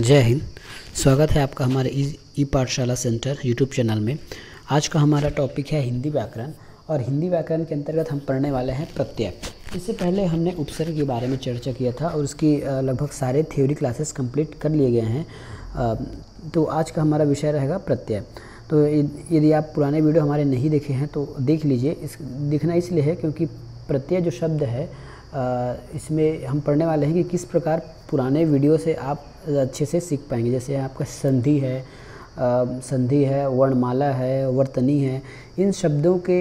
जय हिंद। स्वागत है आपका हमारे ई पाठशाला सेंटर यूट्यूब चैनल में। आज का हमारा टॉपिक है हिंदी व्याकरण और हिंदी व्याकरण के अंतर्गत हम पढ़ने वाले हैं प्रत्यय। इससे पहले हमने उपसर्ग के बारे में चर्चा किया था और उसकी लगभग सारे थ्योरी क्लासेस कंप्लीट कर लिए गए हैं। तो आज का हमारा विषय रहेगा प्रत्यय। तो यदि आप पुराने वीडियो हमारे नहीं देखे हैं तो देख लीजिए। इस, दिखना इसलिए है क्योंकि प्रत्यय जो शब्द है इसमें हम पढ़ने वाले हैं कि किस प्रकार पुराने वीडियो से आप अच्छे से सीख पाएँगे। जैसे आपका संधि है संधि है, वर्णमाला है, वर्तनी है, इन शब्दों के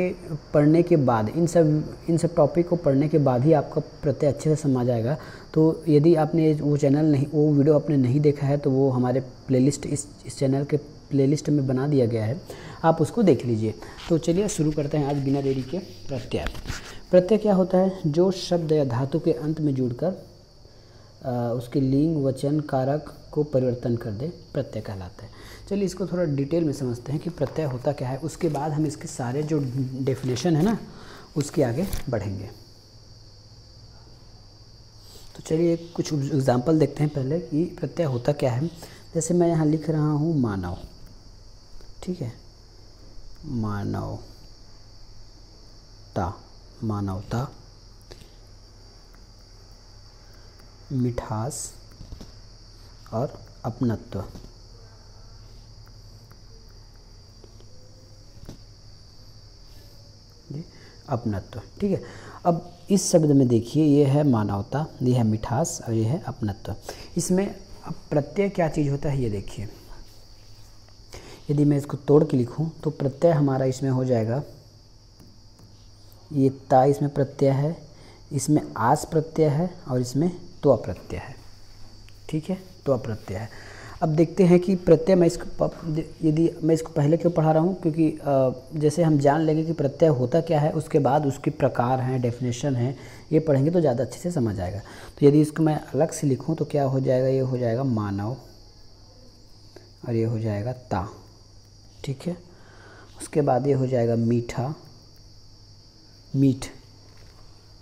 पढ़ने के बाद, इन सब इन सब टॉपिक को पढ़ने के बाद ही आपका प्रत्यय अच्छे से समझ आएगा तो यदि आपने वो चैनल नहीं, वो वीडियो आपने नहीं देखा है तो वो हमारे प्लेलिस्ट इस इस चैनल के प्लेलिस्ट में बना दिया गया है। आप उसको देख लीजिए। तो चलिए शुरू करते हैं आज बिना देरी के प्रत्यय। प्रत्यय क्या होता है? जो शब्द या धातु के अंत में जुड़कर उसके लिंग, वचन, कारक को परिवर्तन कर दे, प्रत्यय कहलाता है। चलिए इसको थोड़ा डिटेल में समझते हैं कि प्रत्यय होता क्या है। उसके बाद हम इसके सारे जो डेफिनेशन है ना, उसके आगे बढ़ेंगे। तो चलिए कुछ एग्जांपल देखते हैं पहले कि प्रत्यय होता क्या है। जैसे मैं यहाँ लिख रहा हूँ मानव। ठीक है? मानवता। मानवता। मिठास और अपनत्व। अपनत्व, ठीक है। अब इस शब्द में देखिए, ये है मानवता, ये है मिठास और ये है अपनत्व। इसमें अब प्रत्यय क्या चीज़ होता है, ये देखिए। यदि मैं इसको तोड़ के लिखूं तो प्रत्यय हमारा इसमें हो जाएगा। ये ता इसमें प्रत्यय है, इसमें आस प्रत्यय है और इसमें तो अप्रत्यय है। ठीक है? तो अप्रत्यय है। अब देखते हैं कि प्रत्यय मैं इसको यदि मैं इसको पहले क्यों पढ़ा रहा हूँ? क्योंकि जैसे हम जान लेंगे कि प्रत्यय होता क्या है, उसके बाद उसके प्रकार हैं डेफिनेशन हैं, ये पढ़ेंगे तो ज़्यादा अच्छे से समझ आएगा। तो यदि इसको मैं अलग से लिखूँ तो क्या हो जाएगा? ये हो जाएगा मानव और ये हो जाएगा ता। ठीक है? उसके बाद ये हो जाएगा मीठा। मीठ।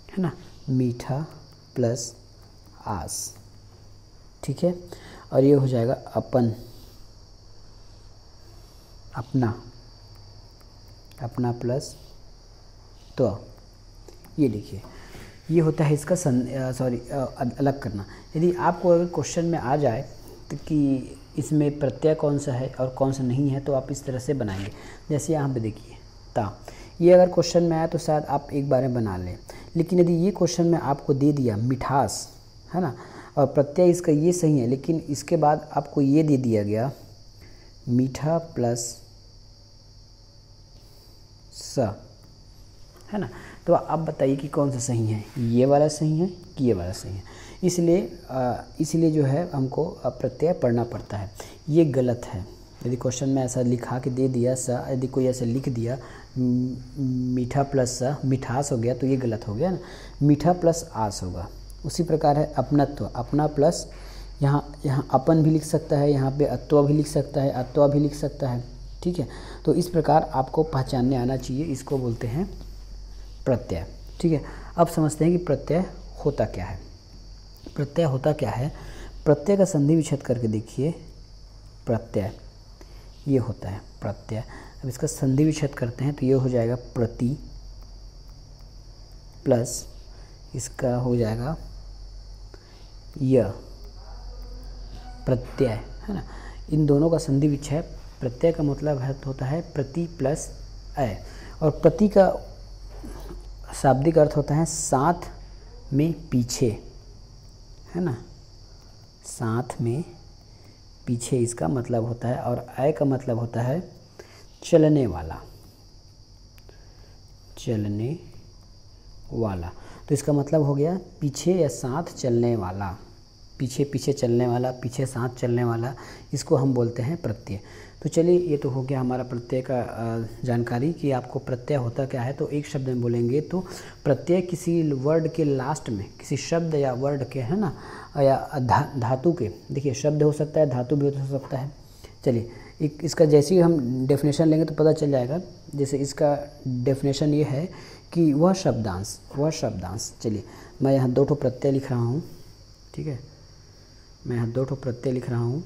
है ना? मीठा प्लस आस। ठीक है? और ये हो जाएगा अपन। अपना। अपना प्लस। तो ये लिखिए। ये होता है इसका सॉरी अलग करना। यदि आपको अगर क्वेश्चन में आ जाए तो कि इसमें प्रत्यय कौन सा है और कौन सा नहीं है तो आप इस तरह से बनाएँगे। जैसे यहाँ पे देखिए। ता, ये अगर क्वेश्चन में आया तो शायद आप एक बार में बना लें। लेकिन यदि ये क्वेश्चन में आपको दे दिया मिठास है ना? और प्रत्यय इसका ये सही है, लेकिन इसके बाद आपको ये दे दिया गया, मीठा प्लस स, है ना? तो आप बताइए कि कौन सा सही है? ये वाला सही है कि ये वाला सही है? इसलिए इसलिए जो है हमको प्रत्यय पढ़ना पड़ता है। ये गलत है। यदि क्वेश्चन में ऐसा लिखा के दे दिया सा, यदि कोई ऐसा लिख दिया मीठा प्लस सा, मिठास हो गया तो ये गलत हो गया ना? मीठा प्लस आस होगा। उसी प्रकार है अपनत्व। अपना प्लस यहाँ यहाँ अपन भी लिख सकता है, यहाँ पे अत्व भी लिख सकता है, अत्वा भी लिख सकता है। ठीक है? तो इस प्रकार आपको पहचानने आना चाहिए, इसको बोलते हैं प्रत्यय। ठीक है? अब समझते हैं कि प्रत्यय होता क्या है। प्रत्यय होता क्या है? प्रत्यय का संधि विच्छेद करके देखिए। प्रत्यय, ये होता है प्रत्यय। अब इसका संधि विच्छेद करते हैं तो ये हो जाएगा प्रति, प्लस, इसका हो जाएगा य, प्रत्यय, है ना? इन दोनों का संधि विच्छेद प्रत्यय का मतलब है, होता है प्रति प्लस अय और प्रति का शाब्दिक अर्थ होता है साथ में पीछे, है ना? साथ में पीछे इसका मतलब होता है और अय का मतलब होता है चलने वाला। चलने वाला। तो इसका मतलब हो गया पीछे या साथ चलने वाला। पीछे पीछे चलने वाला पीछे साथ चलने वाला इसको हम बोलते हैं प्रत्यय। तो चलिए ये तो हो गया हमारा प्रत्यय का जानकारी कि आपको प्रत्यय होता क्या है। तो एक शब्द में बोलेंगे तो प्रत्यय किसी वर्ड के लास्ट में किसी शब्द या वर्ड के है ना या धा, धातु के। देखिए शब्द हो सकता है धातु भी हो सकता है। चलिए एक इसका जैसे ही हम डेफिनेशन लेंगे तो पता चल जाएगा। जैसे इसका डेफिनेशन ये है कि वह शब्दांश वह शब्दांश चलिए, मैं यहाँ दो ठो प्रत्यय लिख रहा हूँ, ठीक है? मैं यहाँ दो ठो प्रत्यय लिख रहा हूँ।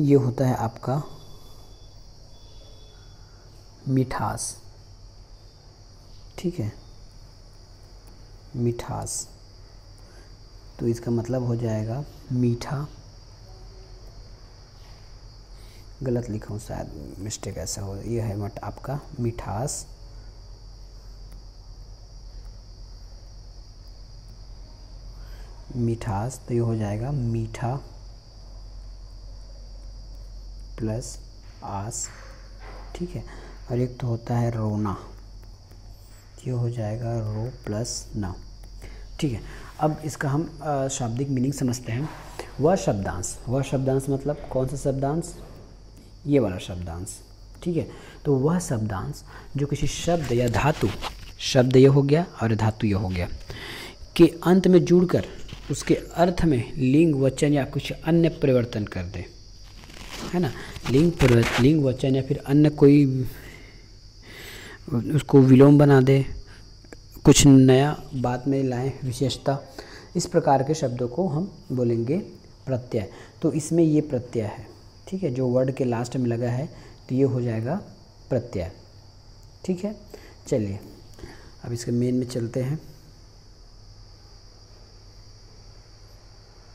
ये होता है आपका मिठास, ठीक है? मिठास। तो इसका मतलब हो जाएगा मीठा। गलत लिखा हूँ शायद मिस्टेक ऐसा हो, ये है मट आपका मिठास। मिठास तो ये हो जाएगा मीठा प्लस आस, ठीक है? और एक तो होता है रोना, ये हो जाएगा रो प्लस ना, ठीक है? अब इसका हम शाब्दिक मीनिंग समझते हैं। वह शब्दांश वह शब्दांश मतलब कौन सा शब्दांश? ये वाला शब्दांश ठीक है? तो वह शब्दांश जो किसी शब्द या धातु, शब्द यह हो गया और धातु यह हो गया, के अंत में जुड़कर उसके अर्थ में लिंग, वचन या कुछ अन्य परिवर्तन कर दे, है ना? लिंग परिवर्तन लिंग, वचन या फिर अन्य कोई, उसको विलोम बना दे, कुछ नया बात में लाएँ, विशेषता, इस प्रकार के शब्दों को हम बोलेंगे प्रत्यय। तो इसमें ये प्रत्यय है। ठीक है, जो वर्ड के लास्ट में लगा है तो ये हो जाएगा प्रत्यय। ठीक है? चलिए, अब इसके मेन में चलते हैं।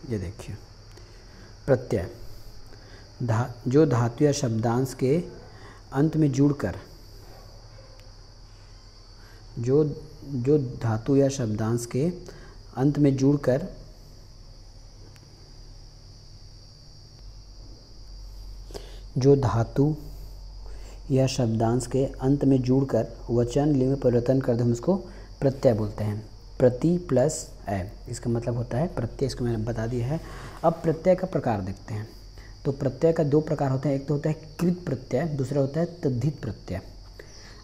ये देखिए, प्रत्यय। धा, जो धातु या शब्दांश के अंत में जुड़कर, जो जो धातु या शब्दांश के अंत में जुड़कर जो धातु या शब्दांश के अंत में जुड़कर वचन, लिंग, परिवर्तन कर दे हम उसको प्रत्यय बोलते हैं। प्रति प्लस ए। इसका मतलब होता है प्रत्यय, इसको मैंने बता दिया है। अब प्रत्यय का प्रकार देखते हैं। तो प्रत्यय का दो प्रकार होते हैं। एक तो होता है कृत प्रत्यय, दूसरा होता है तद्धित प्रत्यय।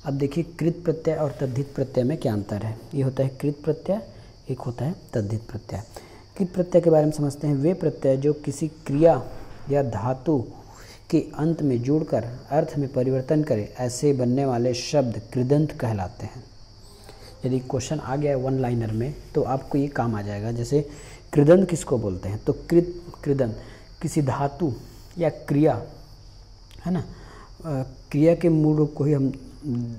अब देखिए कृत प्रत्यय और तद्धित प्रत्यय में क्या अंतर है? ये होता है कृत प्रत्यय, एक होता है तद्धित प्रत्यय। कृत प्रत्यय के बारे में समझते हैं। वे प्रत्यय जो किसी क्रिया या धातु के अंत में जोड़कर अर्थ में परिवर्तन करें, ऐसे बनने वाले शब्द कृदंत कहलाते हैं। यदि क्वेश्चन आ गया है वन लाइनर में तो आपको ये काम आ जाएगा। जैसे कृदंत किसको बोलते हैं? तो कृत कृदंत, किसी धातु या क्रिया, है ना? क्रिया के मूल रूप को ही हम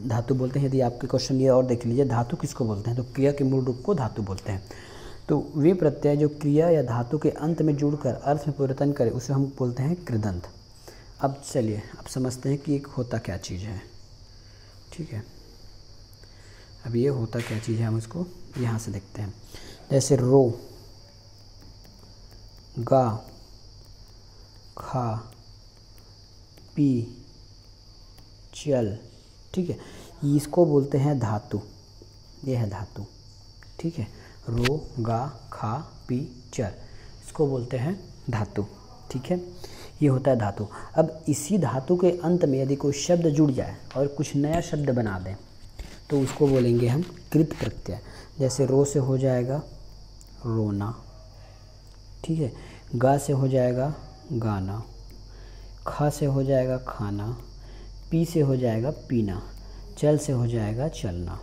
धातु बोलते हैं। यदि आपके क्वेश्चन ये और देख लीजिए, धातु किसको बोलते हैं? तो क्रिया के मूल रूप को धातु बोलते हैं। तो वे प्रत्यय जो क्रिया या धातु के अंत में जुड़कर अर्थ में परिवर्तन करे, उसे हम बोलते हैं कृदंत। अब चलिए, अब समझते हैं कि एक होता क्या चीज़ है। ठीक है? अब ये होता क्या चीज़ है हम इसको यहाँ से देखते हैं। जैसे रो, गा, खा, पी, चल। ठीक है? इसको बोलते हैं धातु। ये है धातु। ठीक है? रो, गा, खा, पी, चल। इसको बोलते हैं धातु। ठीक है? ये होता है धातु। अब इसी धातु के अंत में यदि कोई शब्द जुड़ जाए और कुछ नया शब्द बना दें तो उसको बोलेंगे हम कृत प्रत्यय जैसे रो से हो जाएगा रोना, ठीक है? गा से हो जाएगा गाना, खा से हो जाएगा खाना, पी से हो जाएगा पीना, चल से हो जाएगा चलना।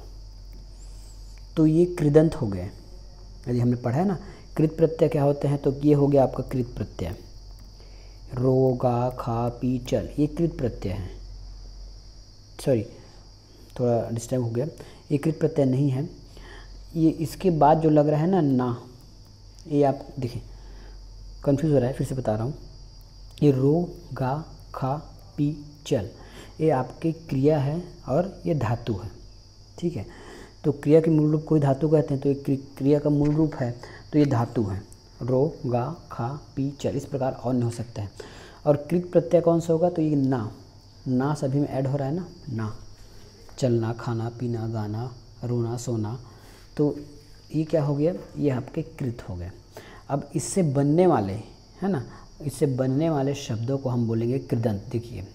तो ये कृदंत हो गए। यदि हमने पढ़ा है ना कृत प्रत्यय क्या होते हैं तो ये हो गया आपका कृत प्रत्यय रो गा खा पी चल, ये कृत प्रत्यय है। सॉरी थोड़ा डिस्टर्ब हो गया। ये कृत प्रत्यय नहीं है। ये इसके बाद जो लग रहा है ना ना, ये आप देखें कंफ्यूज हो रहा है, फिर से बता रहा हूँ। ये रो गा खा पी चल, ये आपकी क्रिया है और ये धातु है, ठीक है? तो क्रिया के मूल रूप कोई धातु कहते हैं तो ये क्रिया का मूल रूप है तो ये धातु है। रो, गा, खा, पी, चल, इस प्रकार और नहीं हो सकता है। और कृत प्रत्यय कौन सा होगा? तो ये ना। ना सभी में ऐड हो रहा है ना? ना। चलना, खाना, पीना, गाना, रोना, सोना। तो ये क्या हो गया? ये आपके कृत हो गए। अब इससे बनने वाले, है ना? इससे बनने वाले शब्दों को हम बोलेंगे कृदंत। देखिए,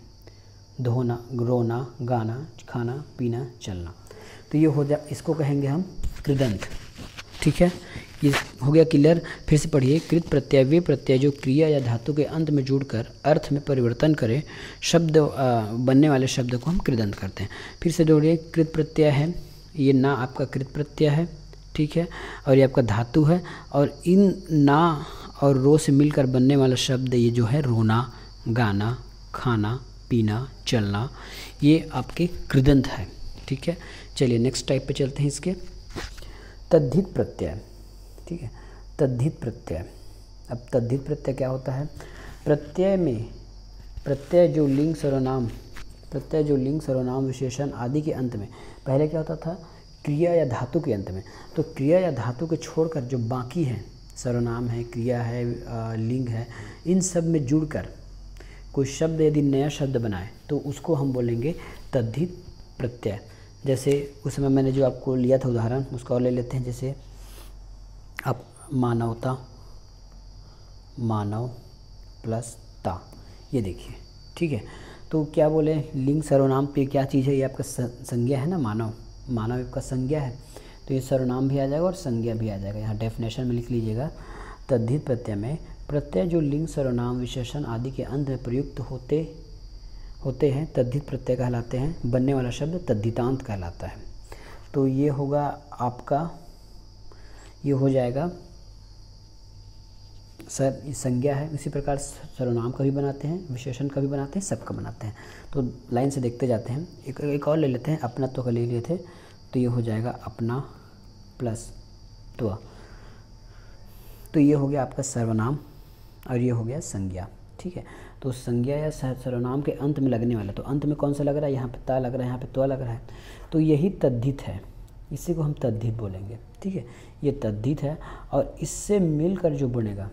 धोना, रोना, गाना, खाना, पीना, चलना। तो ये हो जा, इसको कहेंगे हम कृदंत। ठीक है? ये हो गया क्लियर। फिर से पढ़िए। कृत प्रत्यय वे प्रत्यय जो क्रिया या धातु के अंत में जुड़कर अर्थ में परिवर्तन करें, शब्द बनने वाले शब्द को हम कृदंत करते हैं। फिर से जोड़िए। कृत प्रत्यय है। ये ना आपका कृत प्रत्यय है। ठीक है? और ये आपका धातु है। और इन ना और रो से मिलकर बनने वाला शब्द ये जो है, रोना, गाना, खाना, पीना, चलना, ये आपके कृदंत है। ठीक है? चलिए नेक्स्ट टाइप पे चलते हैं इसके। तद्धित प्रत्यय। ठीक है। तद्धित प्रत्यय। अब तद्धित प्रत्यय क्या होता है? प्रत्यय में प्रत्यय जो लिंग सर्वनाम, प्रत्यय जो लिंग सर्वनाम विशेषण आदि के अंत में, पहले क्या होता था? क्रिया या धातु के अंत में। तो क्रिया या धातु के छोड़कर जो बाकी हैं, सर्वनाम है, क्रिया है लिंग है, इन सब में जुड़कर कोई शब्द यदि नया शब्द बनाए तो उसको हम बोलेंगे तद्धित प्रत्यय। जैसे उस समय मैंने जो आपको लिया था उदाहरण, उसका और ले लेते हैं। जैसे आप मानवता, मानव प्लस ता। ये देखिए, ठीक है? तो क्या बोले, लिंग सर्वनाम पे क्या चीज़ है? ये आपका संज्ञा है ना, मानव। मानव आपका संज्ञा है। तो ये सर्वनाम भी आ जाएगा और संज्ञा भी आ जाएगा। यहाँ डेफिनेशन में लिख लीजिएगा। तद्धित प्रत्यय में प्रत्यय जो लिंग, सर्वनाम, विशेषण आदि के अंत में प्रयुक्त होते होते हैं, तद्धित प्रत्यय कहलाते हैं। बनने वाला शब्द तद्धितांत कहलाता है। तो ये होगा आपका ये हो जाएगा। सर संज्ञा है। इसी प्रकार सर्वनाम का भी बनाते हैं, विशेषण का भी बनाते हैं, सबका बनाते हैं। तो लाइन से देखते जाते हैं। एक एक और ले लेते हैं, अपना तो का ले लिए थे तो ये हो जाएगा अपना प्लस तो। तो ये हो गया आपका सर्वनाम और ये हो गया संज्ञा, ठीक है? तो संज्ञा या सर्वनाम के अंत में लगने वाला तो अंत में कौन सा लग रहा है? यहाँ पे ता लग रहा है, यहाँ पे तो लग रहा है। तो यही तद्धित है। इसी को हम तद्धित बोलेंगे। ठीक है? ये तद्धित है और इससे मिलकर जो बनेगा,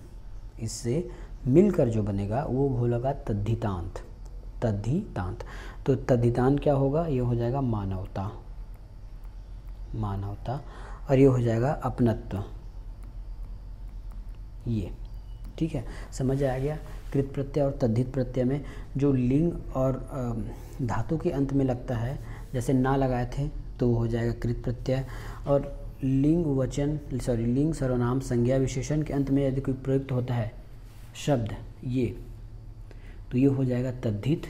इससे मिलकर जो बनेगा वो होगा तद्धितांत। तद्धितांत। तो तद्धितांत क्या होगा? ये हो जाएगा मानवता। मानवता और ये हो जाएगा अपनत्व। ये। ठीक है? समझ आ गया? कृत प्रत्यय और तद्धित प्रत्यय में जो लिंग और धातु के अंत में लगता है, जैसे ना लगाए थे तो हो जाएगा कृत प्रत्यय। और लिंग वचन सॉरी लिंग सर्वनाम संज्ञा विशेषण के अंत में यदि कोई प्रयुक्त होता है, शब्द, ये तो ये हो जाएगा तद्धित,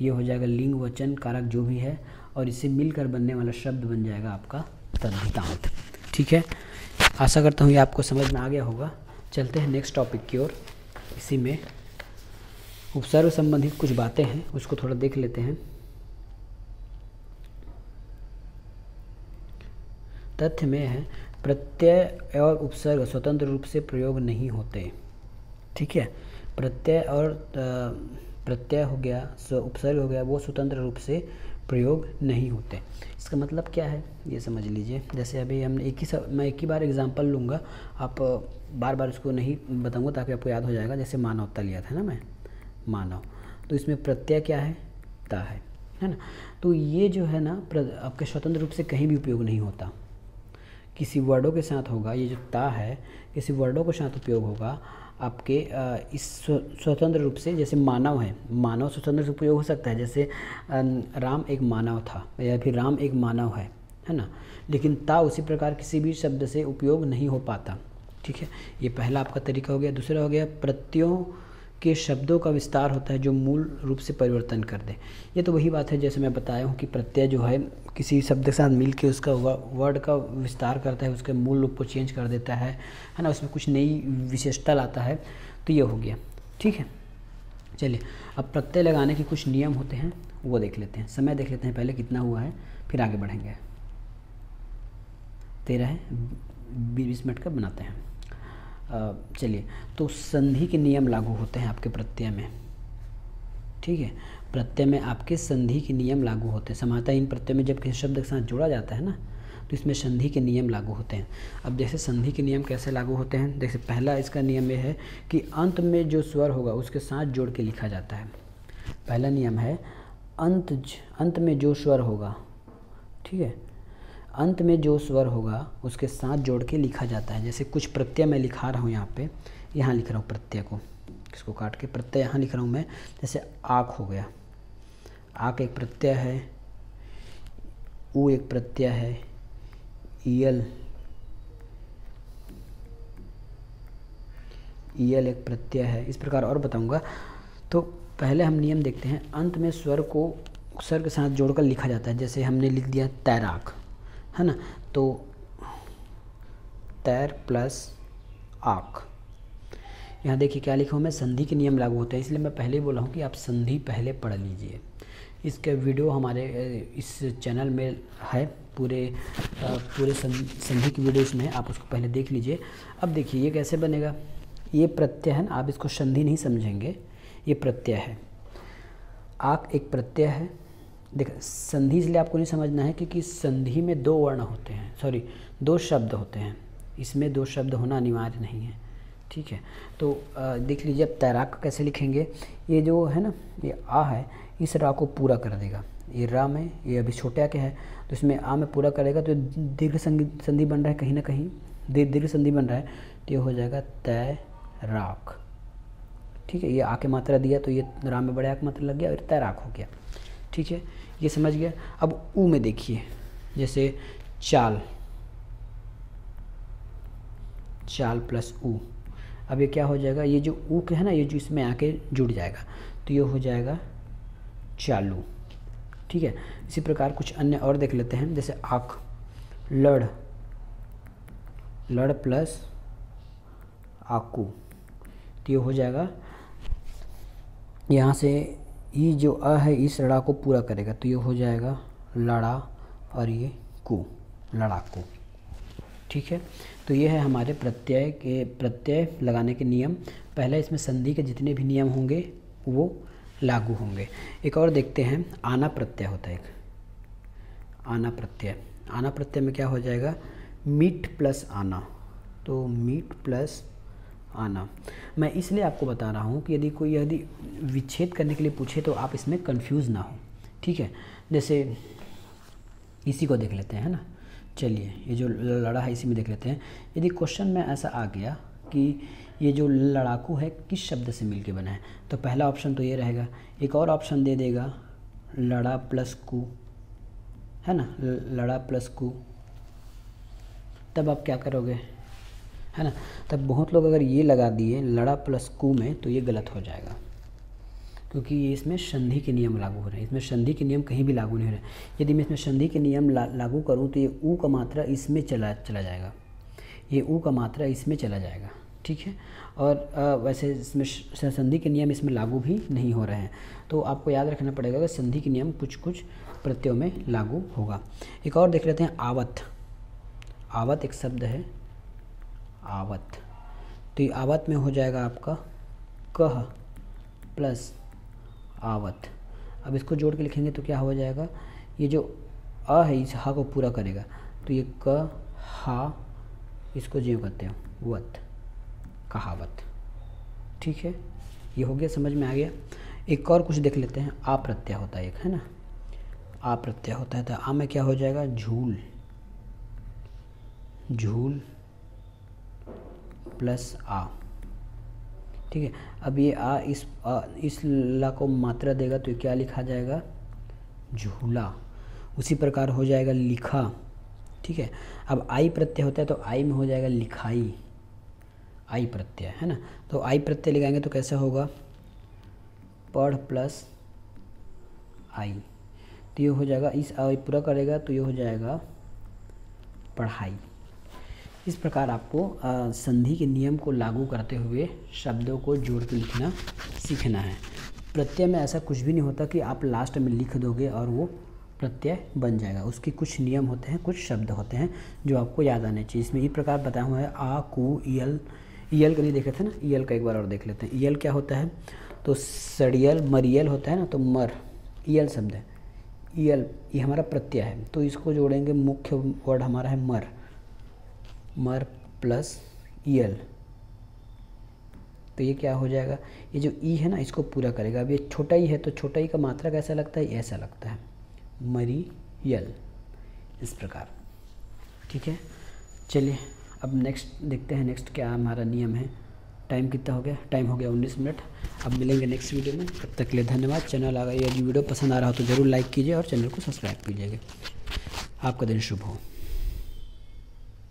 ये हो जाएगा लिंग वचन कारक जो भी है, और इसे मिलकर बनने वाला शब्द बन जाएगा आपका तद्धितांत। ठीक है? आशा करता हूँ ये आपको समझ में आ गया होगा। चलते हैं नेक्स्ट टॉपिक की ओर। इसी में उपसर्ग संबंधित कुछ बातें हैं, उसको थोड़ा देख लेते हैं। तथ्य में है, प्रत्यय और उपसर्ग स्वतंत्र रूप से प्रयोग नहीं होते। ठीक है? प्रत्यय और प्रत्यय हो गया उपसर्ग हो गया, वो स्वतंत्र रूप से प्रयोग नहीं होते। इसका मतलब क्या है? ये समझ लीजिए। जैसे अभी हमने एक ही सब मैं एक ही बार एग्जांपल लूँगा। आप बार बार उसको नहीं बताऊँगा ताकि आपको याद हो जाएगा। जैसे मानवता लिया था ना मैं? मानव। तो इसमें प्रत्यय क्या है? ता है। है ना? तो ये जो है ना आपके स्वतंत्र रूप से कहीं भी उपयोग नहीं होता। किसी वर्डों के साथ होगा, ये जो ता है, किसी वर्डों के साथ उपयोग होगा, आपके इस स्वतंत्र रूप से जैसे मानव है, मानव स्वतंत्र से उपयोग हो सकता है, जैसे राम एक मानव था, या फिर राम एक मानव है है ना? लेकिन ता उसी प्रकार किसी भी शब्द से उपयोग नहीं हो पाता, ठीक है? ये पहला आपका तरीका हो गया, दूसरा हो गया, प्रत्ययों के शब्दों का विस्तार होता है जो मूल रूप से परिवर्तन कर दे। ये तो वही बात है जैसे मैं बताया हूँ कि प्रत्यय जो है, किसी शब्द के साथ मिल के उसका वर्ड का विस्तार करता है, उसके मूल रूप को चेंज कर देता है है ना? उसमें कुछ नई विशेषता लाता है तो ये हो गया। ठीक है? चलिए, अब प्रत्यय लगाने के कुछ नियम होते हैं, वो देख लेते हैं। समय देख लेते हैं पहले कितना हुआ है, फिर आगे बढ़ेंगे। तेरह है, बीस मिनट का बनाते हैं। चलिए तो संधि के नियम लागू होते हैं आपके प्रत्यय में। ठीक है? प्रत्यय में आपके संधि के नियम लागू होते हैं। समाता इन प्रत्यय में जब किसी शब्द के साथ जोड़ा जाता है ना तो इसमें संधि के नियम लागू होते हैं। अब जैसे संधि के नियम कैसे लागू होते हैं? जैसे पहला इसका नियम ये है कि अंत में जो स्वर होगा, उसके साथ जोड़ के लिखा जाता है। पहला नियम है, अंत अंत में जो स्वर होगा। ठीक है? अंत में जो स्वर होगा, उसके साथ जोड़ के लिखा जाता है। जैसे कुछ प्रत्यय मैं लिखा रहा हूँ यहाँ पे, यहाँ लिख रहा हूँ प्रत्यय को। इसको काट के प्रत्यय यहाँ लिख रहा हूँ मैं। जैसे आँख हो गया। आँख एक प्रत्यय है, ऊ एक प्रत्यय है ईयल ईयल एक प्रत्यय है। इस प्रकार और बताऊँगा। तो पहले हम नियम देखते हैं। अंत में स्वर को, स्वर के साथ जोड़कर लिखा जाता है। जैसे हमने लिख दिया तैराक। है ना? तो तैर प्लस आख। यहाँ देखिए क्या लिखा हूँ? मैं संधि के नियम लागू होते हैं, इसलिए मैं पहले ही बोला हूँ कि आप संधि पहले पढ़ लीजिए। इसके वीडियो हमारे इस चैनल में है, पूरे पूरे संधि की वीडियो इसमें आप उसको पहले देख लीजिए। अब देखिए, ये कैसे बनेगा? ये प्रत्यय है आप इसको संधि नहीं समझेंगे, ये प्रत्यय है। आक एक प्रत्यय है देख, संधि इसलिए आपको नहीं समझना है क्योंकि संधि में दो वर्ण होते हैं सॉरी दो शब्द होते हैं। इसमें दो शब्द होना अनिवार्य नहीं है, ठीक है? तो देख लीजिए, अब तैराक कैसे लिखेंगे? ये जो है ना, ये आ है, इस रा को पूरा कर देगा। ये रा में, ये अभी छोटे आ के है तो इसमें आ में पूरा करेगा तो दीर्घ संधि बन रहा है कहीं ना कहीं। दीर्घ संधि बन रहा है तो ये हो जाएगा तय राख ठीक है? ये आ के मात्रा दिया तो ये राम में बड़े आ की मात्रा लग गया, और तैराक हो गया, ठीक है? ये समझ गया? अब ऊ में देखिए, जैसे चाल। चाल प्लस ऊ। अब ये क्या हो जाएगा? ये जो ऊ के है ना, ये जो इसमें आके जुड़ जाएगा तो ये हो जाएगा चालू। ठीक है? इसी प्रकार कुछ अन्य और देख लेते हैं, जैसे आख। लड़। लड़ प्लस आकू। तो ये हो जाएगा, यहाँ से ये जो अ है, इस लड़ा को पूरा करेगा। तो ये हो जाएगा लड़ा और ये कु, लड़ाकू। ठीक है? तो ये है हमारे प्रत्यय के, प्रत्यय लगाने के नियम। पहले इसमें संधि के जितने भी नियम होंगे, वो लागू होंगे। एक और देखते हैं, आना प्रत्यय होता है एक। आना प्रत्यय। आना प्रत्यय में क्या हो जाएगा? मीट प्लस आना। तो मीट प्लस आना। मैं इसलिए आपको बता रहा हूँ कि यदि कोई यदि विच्छेद करने के लिए पूछे तो आप इसमें कंफ्यूज ना हो, ठीक है? जैसे इसी को देख लेते हैं ना? चलिए, ये जो लड़ा है इसी में देख लेते हैं। यदि क्वेश्चन में ऐसा आ गया कि ये जो लड़ाकू है, किस शब्द से मिलके बना है? तो पहला ऑप्शन तो ये रहेगा। एक और ऑप्शन दे देगा, लड़ा प्लस कू, है ना? लड़ा प्लस कू। तब आप क्या करोगे? है ना? तब बहुत लोग अगर ये लगा दिए लड़ा प्लस कु में तो ये गलत हो जाएगा। क्योंकि ये इसमें संधि के नियम लागू हो रहे हैं। इसमें संधि के नियम कहीं भी लागू नहीं हो रहे। यदि मैं इसमें संधि के नियम ला, लागू करूँ तो ये ऊ का मात्रा इसमें चला चला जाएगा। ये ऊ का मात्रा इसमें चला जाएगा। ठीक है? और आ, वैसे इसमें संधि के नियम इसमें लागू भी नहीं हो रहे हैं। तो आपको याद रखना पड़ेगा कि संधि के नियम कुछ कुछ प्रत्ययों में लागू होगा। एक और देख लेते हैं आवत। आवत एक शब्द है। आवत। तो ये आवत में हो जाएगा आपका कह प्लस आवत। अब इसको जोड़ के लिखेंगे तो क्या हो जाएगा? ये जो अ है, इस हा को पूरा करेगा। तो ये क, हा, इसको जीव कहते हैं, वत, कहावत। ठीक है? ये हो गया, समझ में आ गया। एक और कुछ देख लेते हैं। आ प्रत्यय होता है एक, है ना? आ प्रत्यय होता है तो आ में क्या हो जाएगा? झूल। झूल। प्लस आ। ठीक है? अब ये आ इस आ, इस ला को मात्रा देगा तो क्या लिखा जाएगा? झूला। उसी प्रकार हो जाएगा लिखा। ठीक है? अब आई प्रत्यय होता है तो आई में हो जाएगा लिखाई। आई प्रत्यय है ना? तो आई प्रत्यय लगाएँगे तो कैसा होगा? पढ़ प्लस आई। तो ये हो जाएगा इस आई पूरा करेगा तो ये हो जाएगा पढ़ाई। इस प्रकार आपको संधि के नियम को लागू करते हुए शब्दों को जोड़ के लिखना सीखना है। प्रत्यय में ऐसा कुछ भी नहीं होता कि आप लास्ट में लिख दोगे और वो प्रत्यय बन जाएगा। उसके कुछ नियम होते हैं, कुछ शब्द होते हैं जो आपको याद आने चाहिए। इसमें इस प्रकार बताया हुआ है, आ, कु, यल। यल का नहीं देखे थे ना? यल का एक बार और देख लेते हैं। यल क्या होता है? तो सड़ियल, मरियल होता है ना तो मर। यल शब्द है। यल, ये हमारा प्रत्यय है। तो इसको जोड़ेंगे, मुख्य वर्ड हमारा है मर। मर प्लस यल तो ये क्या हो जाएगा? ये जो ई है ना, इसको पूरा करेगा। अब ये छोटा ई है तो छोटा ई का मात्रा कैसा लगता है? ऐसा लगता है। मरी यल इस प्रकार। ठीक है? चलिए, अब नेक्स्ट देखते हैं नेक्स्ट क्या हमारा नियम है। टाइम कितना हो गया? टाइम हो गया उन्नीस मिनट। अब मिलेंगे नेक्स्ट वीडियो में। तब तक के लिए धन्यवाद। चैनल अगर यदि वीडियो पसंद आ रहा हो तो ज़रूर लाइक कीजिए और चैनल को सब्सक्राइब कीजिएगा। आपका दिन शुभ हो।